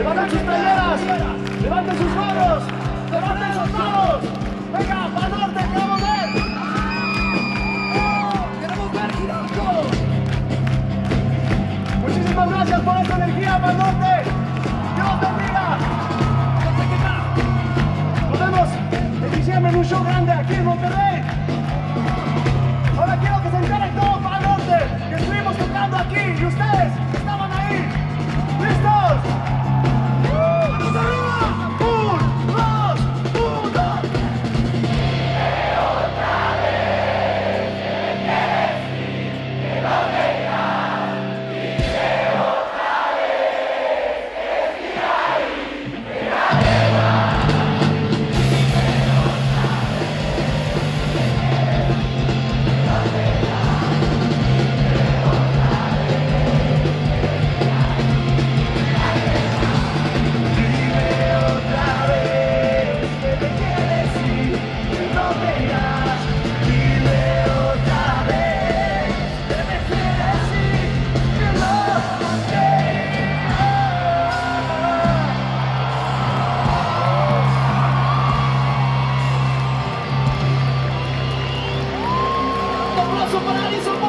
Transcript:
levanten sus playeras, levanten sus manos, levanten sus manos. Venga, para norte, queremos ver. ¡Oh! Queremos ver Gironco. Muchísimas gracias por esta energía, para norte. Dios bendiga. Nos vemos en diciembre en un show grande aquí en Monterrey. paradiso.